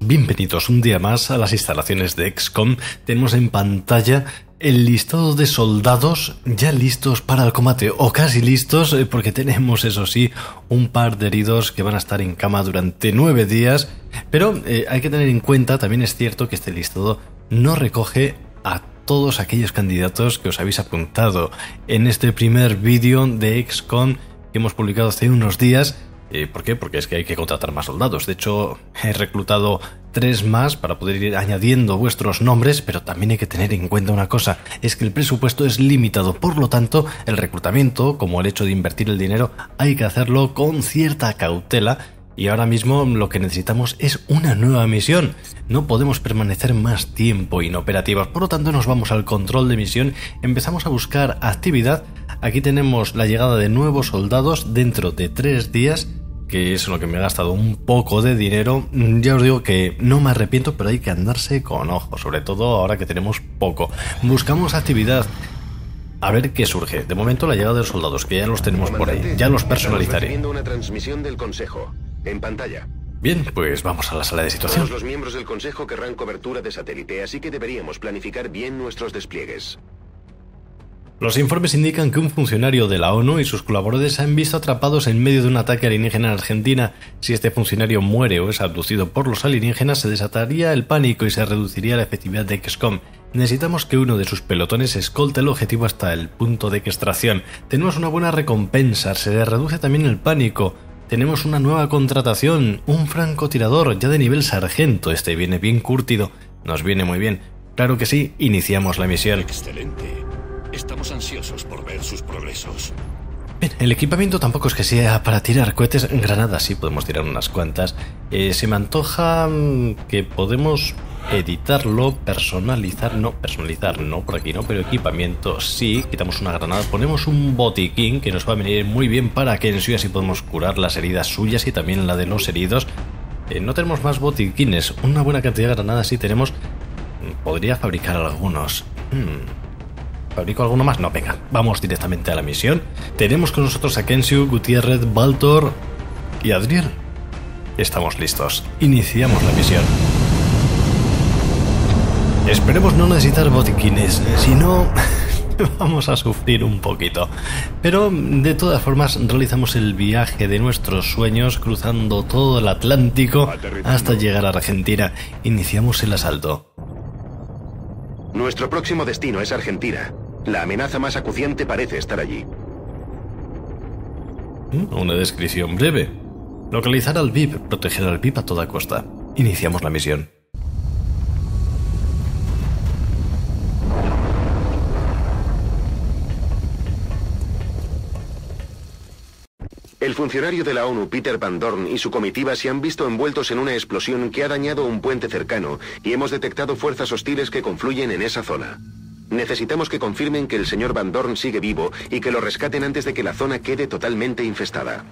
Bienvenidos un día más a las instalaciones de XCOM. Tenemos en pantalla el listado de soldados ya listos para el combate o casi listos eh, porque tenemos eso sí un par de heridos que van a estar en cama durante nueve días. Pero eh, hay que tener en cuenta, también es cierto que este listado no recoge a todos aquellos candidatos que os habéis apuntado en este primer vídeo de XCOM que hemos publicado hace unos días eh, ¿Por qué? Porque es que hay que contratar más soldados. De hecho, he reclutado tres más para poder ir añadiendo vuestros nombres, pero también hay que tener en cuenta una cosa, es que el presupuesto es limitado, por lo tanto, el reclutamiento, como el hecho de invertir el dinero, hay que hacerlo con cierta cautela. Y ahora mismo lo que necesitamos es una nueva misión. No podemos permanecer más tiempo inoperativos. Por lo tanto, nos vamos al control de misión, empezamos a buscar actividad. Aquí tenemos la llegada de nuevos soldados dentro de tres días que es lo que me ha gastado un poco de dinero. Ya os digo que no me arrepiento, pero hay que andarse con ojo, sobre todo ahora que tenemos poco. Buscamos actividad. A ver qué surge. De momento la llegada de los soldados, que ya los tenemos por ahí. Ya los personalizaré. En pantalla. Bien, pues vamos a la sala de situación. Todos los miembros del Consejo querrán cobertura de satélite, así que deberíamos planificar bien nuestros despliegues. Los informes indican que un funcionario de la ONU y sus colaboradores se han visto atrapados en medio de un ataque alienígena en Argentina. Si este funcionario muere o es abducido por los alienígenas, se desataría el pánico y se reduciría la efectividad de XCOM. Necesitamos que uno de sus pelotones escolte el objetivo hasta el punto de extracción. Tenemos una buena recompensa, se reduce también el pánico. Tenemos una nueva contratación, un francotirador ya de nivel sargento. Este viene bien curtido, nos viene muy bien. Claro que sí, iniciamos la misión. Excelente. Estamos ansiosos por ver sus progresos. Bien, el equipamiento tampoco es que sea para tirar cohetes. Granadas sí podemos tirar unas cuantas. Eh, se me antoja mm, que podemos editarlo, personalizar, no, personalizar no, por aquí no, pero equipamiento sí, quitamos una granada, ponemos un botiquín que nos va a venir muy bien para que en sí así podemos curar las heridas suyas y también la de los heridos. Eh, no tenemos más botiquines, una buena cantidad de granadas sí tenemos. Podría fabricar algunos. Hmm. ¿Fabrico alguno más? No, venga, vamos directamente a la misión. Tenemos con nosotros a Kenshu, Gutiérrez, Baltor y Adriel. Estamos listos. Iniciamos la misión. Esperemos no necesitar botiquines, si no vamos a sufrir un poquito. Pero de todas formas realizamos el viaje de nuestros sueños cruzando todo el Atlántico hasta llegar a Argentina. Iniciamos el asalto. Nuestro próximo destino es Argentina. La amenaza más acuciante parece estar allí. Mm, una descripción breve. Localizar al VIP, proteger al VIP a toda costa. Iniciamos la misión. El funcionario de la ONU, Peter Van Dorn, y su comitiva se han visto envueltos en una explosión que ha dañado un puente cercano y hemos detectado fuerzas hostiles que confluyen en esa zona. Necesitamos que confirmen que el señor Van Dorn sigue vivo y que lo rescaten antes de que la zona quede totalmente infestada.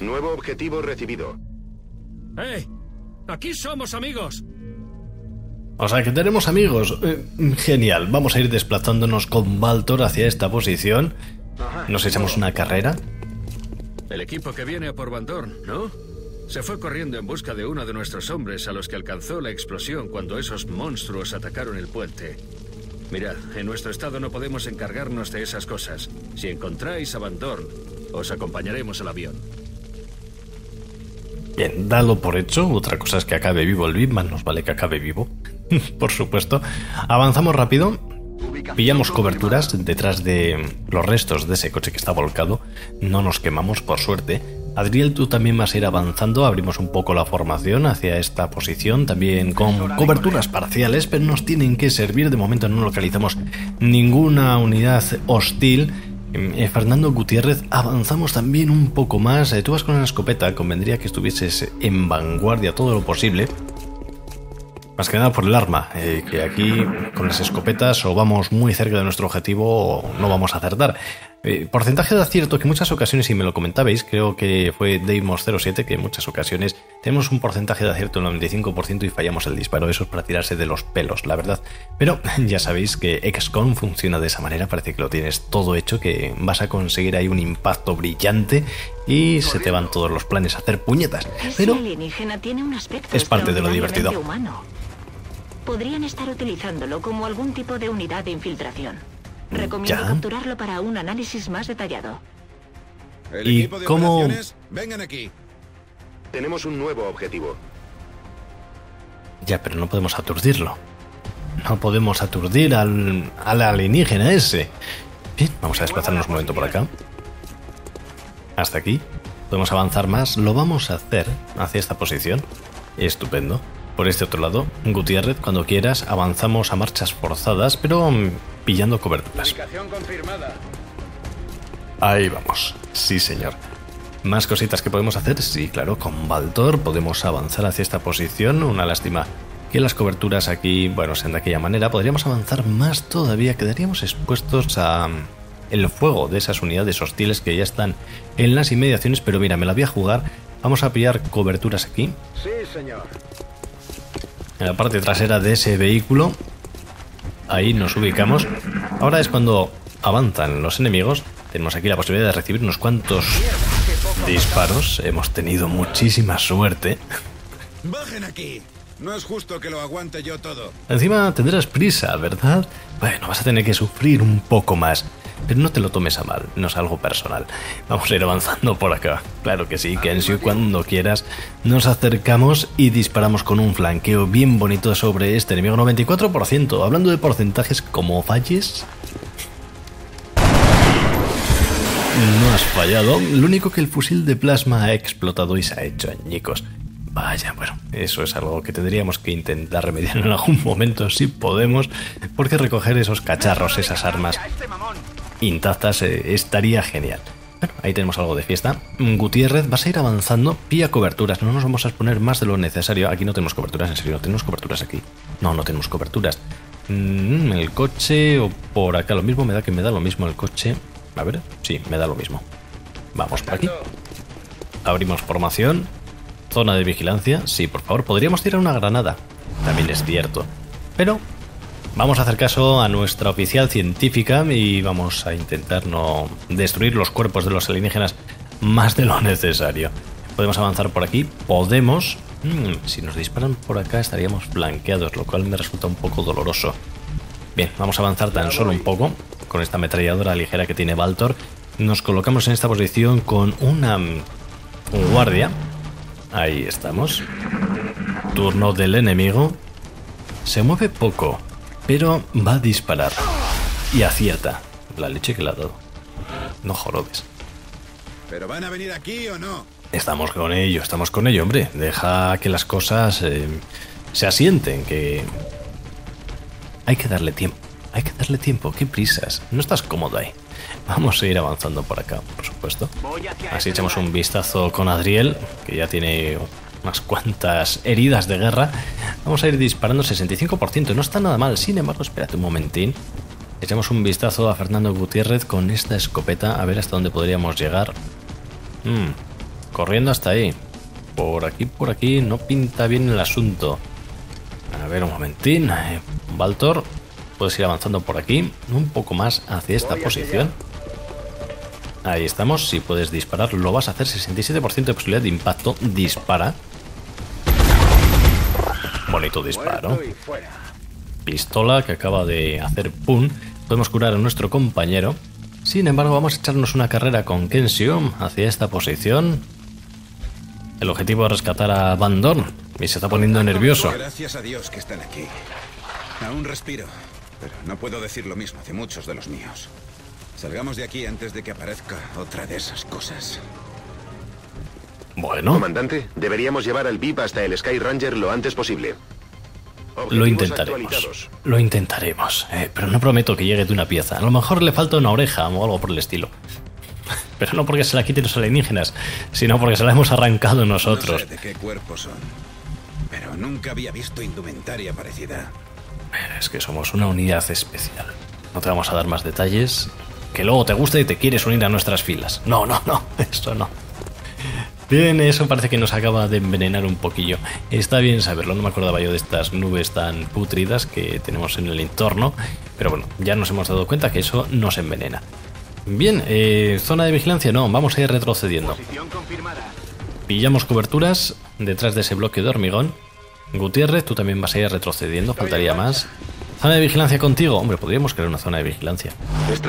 Nuevo objetivo recibido. ¡Eh! ¡Aquí somos amigos! O sea que tenemos amigos. Eh, genial. Vamos a ir desplazándonos con Baltor hacia esta posición. ¿Nos echamos una carrera? El equipo que viene a por Van Dorn, ¿no? Se fue corriendo en busca de uno de nuestros hombres a los que alcanzó la explosión cuando esos monstruos atacaron el puente. Mirad, en nuestro estado no podemos encargarnos de esas cosas. Si encontráis a os acompañaremos al avión. Bien, dalo por hecho. Otra cosa es que acabe vivo el más nos vale que acabe vivo. por supuesto. Avanzamos rápido. Pillamos coberturas detrás de los restos de ese coche que está volcado. No nos quemamos, por suerte. Adriel, tú también vas a ir avanzando, abrimos un poco la formación hacia esta posición, también con coberturas parciales, pero nos tienen que servir. De momento no localizamos ninguna unidad hostil. Eh, Fernando Gutiérrez, avanzamos también un poco más. Eh, tú vas con una escopeta, convendría que estuvieses en vanguardia todo lo posible. Más que nada por el arma, eh, que aquí con las escopetas o vamos muy cerca de nuestro objetivo o no vamos a acertar. Eh, porcentaje de acierto que en muchas ocasiones, si me lo comentabais, creo que fue Deimos07, que en muchas ocasiones tenemos un porcentaje de acierto del 95% y fallamos el disparo. Eso es para tirarse de los pelos, la verdad. Pero ya sabéis que XCOM funciona de esa manera, parece que lo tienes todo hecho, que vas a conseguir ahí un impacto brillante y se te van todos los planes a hacer puñetas. Pero es parte de lo divertido. Podrían estar utilizándolo como algún tipo de unidad de infiltración. Recomiendo capturarlo para un análisis más detallado. ¿Y cómo...? Vengan aquí. Tenemos un nuevo objetivo. Ya, pero no podemos aturdirlo. No podemos aturdir al, al alienígena ese. Bien, vamos a desplazarnos un momento por acá. Hasta aquí. Podemos avanzar más. Lo vamos a hacer hacia esta posición. Estupendo. Por este otro lado, Gutiérrez, cuando quieras, avanzamos a marchas forzadas, pero mm, pillando coberturas. Ahí vamos. Sí, señor. ¿Más cositas que podemos hacer? Sí, claro, con Baltor podemos avanzar hacia esta posición. Una lástima que las coberturas aquí, bueno, sean de aquella manera. Podríamos avanzar más todavía. Quedaríamos expuestos a mm, el fuego de esas unidades hostiles que ya están en las inmediaciones. Pero mira, me la voy a jugar. Vamos a pillar coberturas aquí. Sí, señor en la parte trasera de ese vehículo. Ahí nos ubicamos. Ahora es cuando avanzan los enemigos. Tenemos aquí la posibilidad de recibir unos cuantos disparos. Hemos tenido muchísima suerte. Bajen aquí. No es justo que lo aguante yo todo. Encima tendrás prisa, ¿verdad? Bueno, vas a tener que sufrir un poco más. Pero no te lo tomes a mal, no es algo personal. Vamos a ir avanzando por acá. Claro que sí, Kensio, cuando quieras. Nos acercamos y disparamos con un flanqueo bien bonito sobre este enemigo 94%. Hablando de porcentajes, como falles, No has fallado, lo único que el fusil de plasma ha explotado y se ha hecho añicos. Vaya, bueno, eso es algo que tendríamos que intentar remediar en algún momento si podemos, porque recoger esos cacharros, esas armas, intactas eh, estaría genial. Bueno, ahí tenemos algo de fiesta. Gutiérrez, vas a ir avanzando, pilla coberturas. No nos vamos a exponer más de lo necesario. Aquí no tenemos coberturas, en serio, no tenemos coberturas aquí. No, no tenemos coberturas. Mm, el coche o por acá lo mismo, me da que me da lo mismo el coche. A ver, sí, me da lo mismo. Vamos por aquí. Abrimos formación. Zona de vigilancia. Sí, por favor, podríamos tirar una granada. También es cierto. Pero Vamos a hacer caso a nuestra oficial científica y vamos a intentar no destruir los cuerpos de los alienígenas más de lo necesario. Podemos avanzar por aquí, podemos... Mm, si nos disparan por acá estaríamos flanqueados, lo cual me resulta un poco doloroso. Bien, vamos a avanzar tan solo un poco con esta ametralladora ligera que tiene Baltor. Nos colocamos en esta posición con una mm, guardia. Ahí estamos. Turno del enemigo. Se mueve poco, pero va a disparar. Y acierta. La leche que le ha dado. No jorobes. ¿Pero van a venir aquí o no? Estamos con ello, estamos con ello, hombre. Deja que las cosas eh, se asienten, que... Hay que darle tiempo. Hay que darle tiempo. ¿Qué prisas? No estás cómodo ahí. Vamos a ir avanzando por acá, por supuesto. Así echamos un vistazo con Adriel, que ya tiene unas cuantas heridas de guerra. Vamos a ir disparando 65%, no está nada mal. Sin embargo, espérate un momentín. Echamos un vistazo a Fernando Gutiérrez con esta escopeta, a ver hasta dónde podríamos llegar. Hmm, corriendo hasta ahí. Por aquí, por aquí, no pinta bien el asunto. A ver un momentín. Eh, Baltor, puedes ir avanzando por aquí, un poco más hacia esta posición. Ahí estamos, si puedes disparar lo vas a hacer, 67% de posibilidad de impacto, dispara. Bonito disparo. Pistola que acaba de hacer pun. Podemos curar a nuestro compañero. Sin embargo, vamos a echarnos una carrera con Kensio hacia esta posición. El objetivo es rescatar a Van Dorn y se está poniendo nervioso. Gracias a Dios que están aquí. Aún respiro, pero no puedo decir lo mismo de muchos de los míos. Salgamos de aquí antes de que aparezca otra de esas cosas. Bueno. Comandante, deberíamos llevar al VIP hasta el Sky Ranger lo antes posible. lo intentaremos. Lo intentaremos. Eh, pero no prometo que llegue de una pieza. A lo mejor le falta una oreja o algo por el estilo. Pero no porque se la quiten los alienígenas, sino porque se la hemos arrancado nosotros. No sé de qué cuerpo son, pero nunca había visto indumentaria parecida. Es que somos una unidad especial. No te vamos a dar más detalles, que luego te gusta y te quieres unir a nuestras filas. No, no, no, eso no. Bien, eso parece que nos acaba de envenenar un poquillo. Está bien saberlo, no me acordaba yo de estas nubes tan putridas que tenemos en el entorno, pero bueno, ya nos hemos dado cuenta que eso nos envenena. Bien, eh, zona de vigilancia, no, vamos a ir retrocediendo. Pillamos coberturas detrás de ese bloque de hormigón. Gutiérrez, tú también vas a ir retrocediendo, faltaría más. Zona de vigilancia contigo. Hombre, podríamos crear una zona de vigilancia.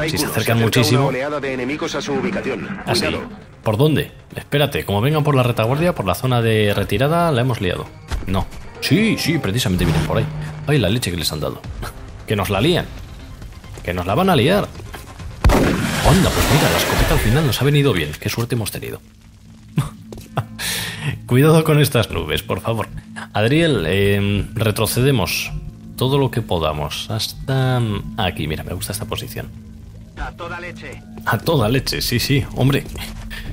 Si se acercan muchísimo. de enemigos a su ubicación. Así. ¿Por dónde? Espérate, como vengan por la retaguardia, por la zona de retirada, la hemos liado. No. Sí, sí, precisamente vienen por ahí. Ay, la leche que les han dado. Que nos la lían. Que nos la van a liar. Onda, pues mira, la escopeta al final nos ha venido bien. Qué suerte hemos tenido. Cuidado con estas nubes, por favor. Adriel, eh, retrocedemos todo lo que podamos hasta aquí. Mira, me gusta esta posición. A toda leche. A toda leche, sí, sí, hombre.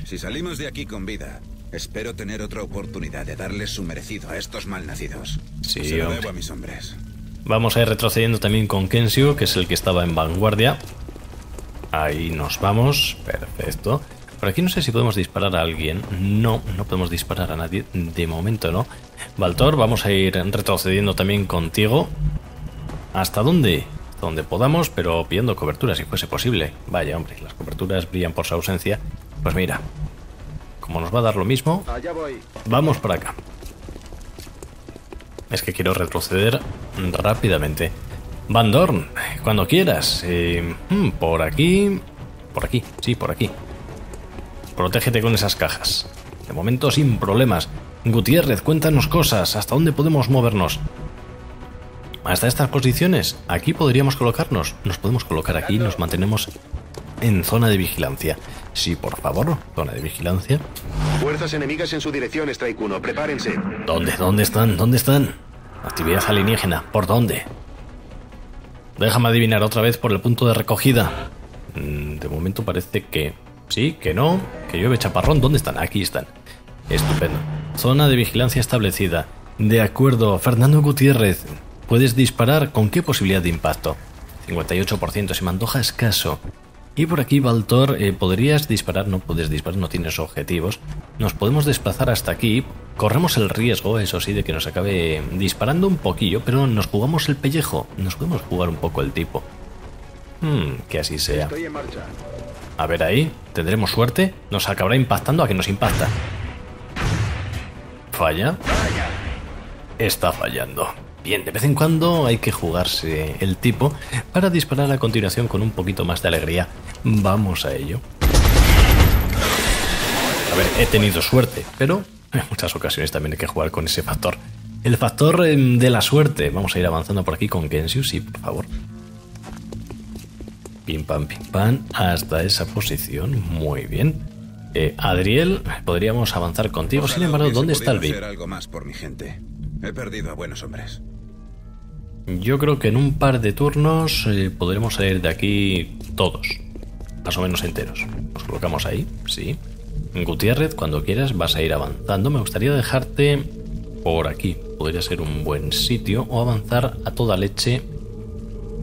Si salimos de aquí con vida, espero tener otra oportunidad de darles su merecido a estos malnacidos. Sí, Se lo hombre. debo a mis hombres. Vamos a ir retrocediendo también con Kensio, que es el que estaba en vanguardia. Ahí nos vamos. Perfecto. Por aquí no sé si podemos disparar a alguien. No, no podemos disparar a nadie. De momento no. Baltor, vamos a ir retrocediendo también contigo. ¿Hasta dónde? Donde podamos, pero pidiendo cobertura si fuese posible. Vaya, hombre, las coberturas brillan por su ausencia. Pues mira, como nos va a dar lo mismo, Allá voy. Vamos por acá. Es que quiero retroceder rápidamente. Van Dorn, cuando quieras. Eh, hmm, por aquí. Por aquí, sí, por aquí. Protégete con esas cajas. De momento sin problemas. Gutiérrez, cuéntanos cosas. ¿Hasta dónde podemos movernos? Hasta estas posiciones. Aquí podríamos colocarnos. Nos podemos colocar aquí y nos mantenemos en zona de vigilancia. Sí, por favor, zona de vigilancia. Fuerzas enemigas en su dirección, Strike 1. Prepárense. ¿Dónde? ¿Dónde están? ¿Dónde están? Actividad alienígena. ¿Por dónde? Déjame adivinar otra vez por el punto de recogida. Mm, De momento parece que sí, que no, que llueve chaparrón. ¿Dónde están? Aquí están. Estupendo. Zona de vigilancia establecida. De acuerdo, Fernando Gutiérrez. ¿Puedes disparar? ¿Con qué posibilidad de impacto? 58%, se me antoja escaso. Y por aquí, Baltor, eh, podrías disparar, no puedes disparar, no tienes objetivos. Nos podemos desplazar hasta aquí. Corremos el riesgo, eso sí, de que nos acabe disparando un poquillo, pero nos jugamos el pellejo. Nos podemos jugar un poco el tipo. Hmm, que así sea. A ver ahí, tendremos suerte. Nos acabará impactando a que nos impacta. Falla. Está fallando. Bien, de vez en cuando hay que jugarse el tipo para disparar a continuación con un poquito más de alegría. Vamos a ello. A ver, he tenido suerte, pero en muchas ocasiones también hay que jugar con ese factor. El factor em, de la suerte. Vamos a ir avanzando por aquí con Kensiu, sí, por favor. Pim pam, pim pam, hasta esa posición. Muy bien. Eh, Adriel, podríamos avanzar contigo. Sin embargo, ¿dónde está el VIP? hacer algo más por mi gente. He perdido a buenos hombres. Yo creo que en un par de turnos eh, podremos salir de aquí todos, más o menos enteros. Nos colocamos ahí, sí. Gutiérrez, cuando quieras vas a ir avanzando. Me gustaría dejarte por aquí. Podría ser un buen sitio o avanzar a toda leche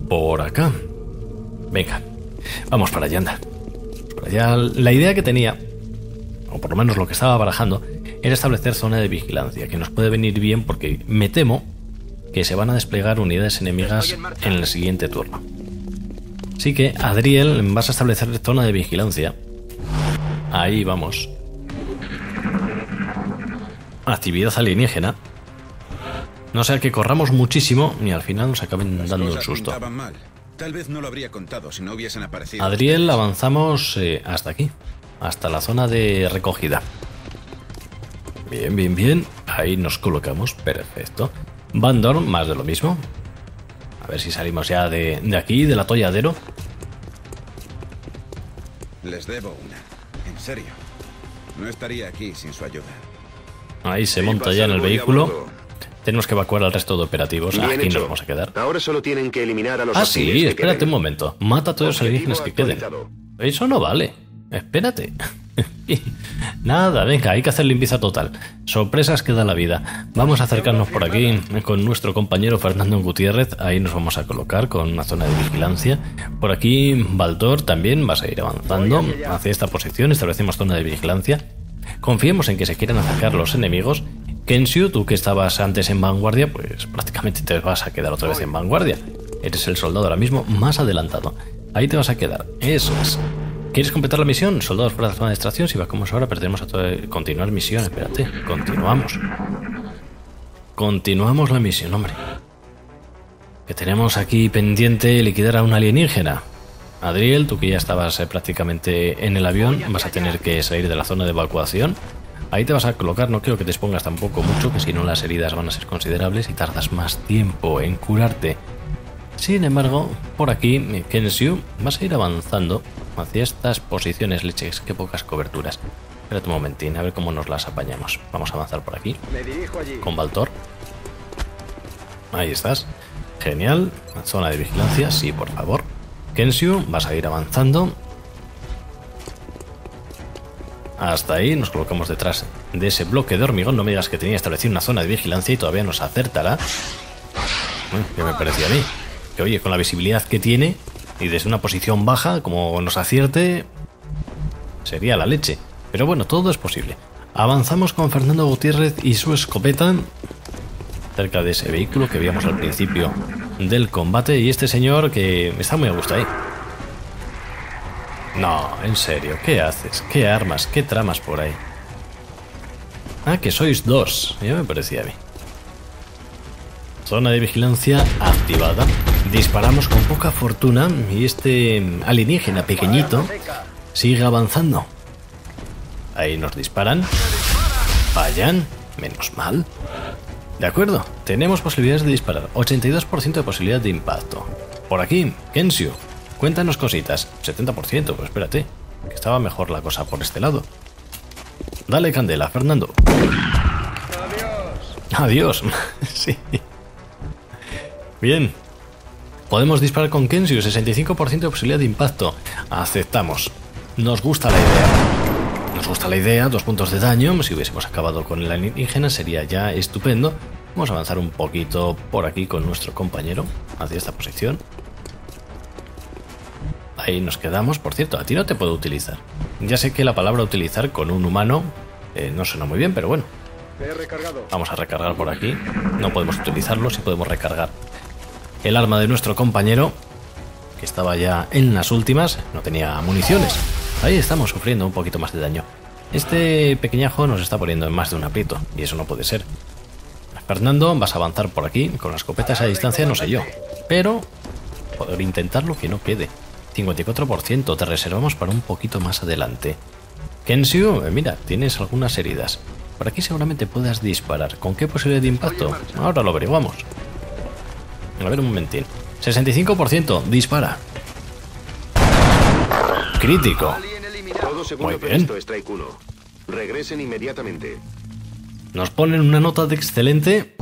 por acá. Venga, vamos para allá, anda. Por allá, la idea que tenía, o por lo menos lo que estaba barajando, era establecer zona de vigilancia, que nos puede venir bien porque me temo que se van a desplegar unidades enemigas en el siguiente turno. Así que, Adriel, vas a establecer zona de vigilancia. Ahí vamos. Actividad alienígena. No sea que corramos muchísimo y al final nos acaben Las dando un susto. mal. Tal vez no lo habría contado si no hubiesen aparecido. Adriel, avanzamos eh, hasta aquí, hasta la zona de recogida. Bien, bien, bien. Ahí nos colocamos, perfecto. Van Dorn, más de lo mismo. A ver si salimos ya de, de aquí, del atolladero. Les debo una. En serio. No estaría aquí sin su ayuda. Ahí se Sí, monta ya en el vehículo. Tenemos que evacuar al resto de operativos. Bien Aquí hecho. nos vamos a quedar. Ahora solo tienen que eliminar a los Ah, sí, que espérate queden. un momento. Mata a todos los alienígenas que queden. Eso no vale. Espérate. Nada, venga, hay que hacer limpieza total. Sorpresas que da la vida. Vamos a acercarnos por aquí con nuestro compañero Fernando Gutiérrez. Ahí nos vamos a colocar con una zona de vigilancia. Por aquí, Baltor, también vas a ir avanzando hacia esta posición. Establecemos zona de vigilancia. Confiemos en que se quieran acercar los enemigos. Kenshu, tú que estabas antes en vanguardia, pues prácticamente te vas a quedar otra vez en vanguardia. Eres el soldado ahora mismo más adelantado. Ahí te vas a quedar. Eso es. ¿Quieres completar la misión? Soldados de la zona de extracción. Si vamos ahora, perdemos a todo... Continuar misión, espérate. Continuamos. Continuamos la misión, hombre. Que tenemos aquí pendiente liquidar a un alienígena. Adriel, tú que ya estabas eh, prácticamente en el avión, vas a tener que salir de la zona de evacuación. Ahí te vas a colocar, no quiero que te expongas tampoco mucho, que si no las heridas van a ser considerables y tardas más tiempo en curarte. Sin embargo, por aquí, Kenshu, vas a ir avanzando hacia estas posiciones leches, qué pocas coberturas. Espérate un momentín, a ver cómo nos las apañamos. Vamos a avanzar por aquí. Con Baltor. Ahí estás. Genial. Zona de vigilancia, sí, por favor. Kenshu, vas a ir avanzando. Hasta ahí, nos colocamos detrás de ese bloque de hormigón. No me digas que tenía establecido una zona de vigilancia y todavía nos acertará. ¿Qué me parecía a mí? Que oye, con la visibilidad que tiene, y desde una posición baja, como nos acierte, sería la leche. Pero bueno, todo es posible. Avanzamos con Fernando Gutiérrez y su escopeta cerca de ese vehículo que veíamos al principio del combate y este señor que está muy a gusto ahí. No, en serio, ¿qué haces? ¿Qué armas? ¿Qué tramas por ahí? Ah, que sois dos. Ya me parecía a mí. Zona de vigilancia activada. Disparamos con poca fortuna y este alienígena pequeñito sigue avanzando. Ahí nos disparan. Fallan. Menos mal. De acuerdo, tenemos posibilidades de disparar. 82% de posibilidad de impacto. Por aquí, Kensio. Cuéntanos cositas. 70%, pues espérate. Que estaba mejor la cosa por este lado. Dale candela, Fernando. Adiós. Adiós. sí. Bien, Podemos disparar con Kensio, 65% de posibilidad de impacto. Aceptamos. Nos gusta la idea. Nos gusta la idea, dos puntos de daño. Si hubiésemos acabado con el alienígena sería ya estupendo. Vamos a avanzar un poquito por aquí con nuestro compañero hacia esta posición. Ahí nos quedamos. Por cierto, a ti no te puedo utilizar. Ya sé que la palabra utilizar con un humano eh, no suena muy bien, pero bueno. Vamos a recargar por aquí. No podemos utilizarlo, si podemos recargar el arma de nuestro compañero, que estaba ya en las últimas, no tenía municiones. Ahí estamos sufriendo un poquito más de daño. Este pequeñajo nos está poniendo en más de un aprieto, y eso no puede ser. Fernando, vas a avanzar por aquí, con las escopetas a distancia no sé yo, pero poder intentarlo que no quede. 54%, te reservamos para un poquito más adelante. Kenshu, eh, mira, tienes algunas heridas. Por aquí seguramente puedas disparar. ¿Con qué posibilidad de impacto? Ahora lo averiguamos. A ver un momentín. 65%. Dispara. Crítico. Muy bien. Regresen inmediatamente. Nos ponen una nota de excelente.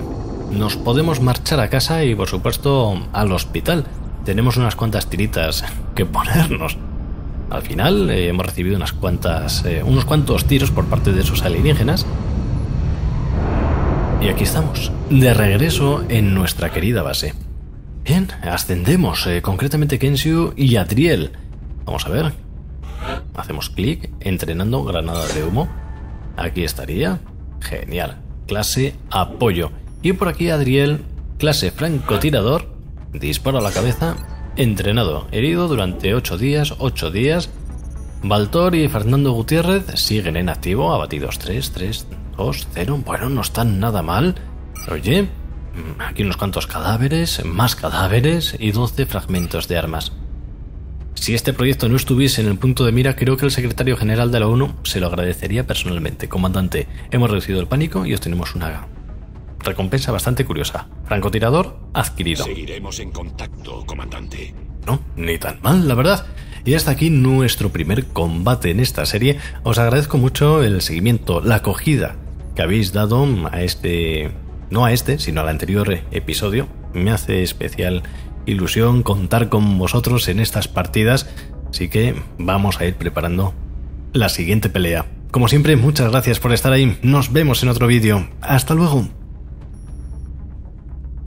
Nos podemos marchar a casa y por supuesto al hospital. Tenemos unas cuantas tiritas que ponernos. Al final eh, hemos recibido unas cuantas, eh, unos cuantos tiros por parte de esos alienígenas. Y aquí estamos, de regreso en nuestra querida base. Bien, ascendemos, eh, concretamente Kenshu y Adriel. Vamos a ver. Hacemos clic, entrenando granada de humo. Aquí estaría. Genial. Clase apoyo. Y por aquí Adriel, clase francotirador. Disparo a la cabeza. Entrenado. Herido durante 8 días. 8 días. Baltor y Fernando Gutiérrez siguen en activo. Abatidos 3, 3, 2, 0. Bueno, no están nada mal. Oye, Aquí unos cuantos cadáveres, más cadáveres y 12 fragmentos de armas. Si este proyecto no estuviese en el punto de mira, creo que el secretario general de la ONU se lo agradecería personalmente. Comandante, hemos reducido el pánico y obtenemos una recompensa bastante curiosa. Francotirador adquirido. Seguiremos en contacto, comandante. No, ni tan mal, la verdad. Y hasta aquí nuestro primer combate en esta serie. Os agradezco mucho el seguimiento, la acogida que habéis dado a este no a este, sino al anterior episodio. Me hace especial ilusión contar con vosotros en estas partidas, así que vamos a ir preparando la siguiente pelea. Como siempre, muchas gracias por estar ahí. Nos vemos en otro vídeo. Hasta luego.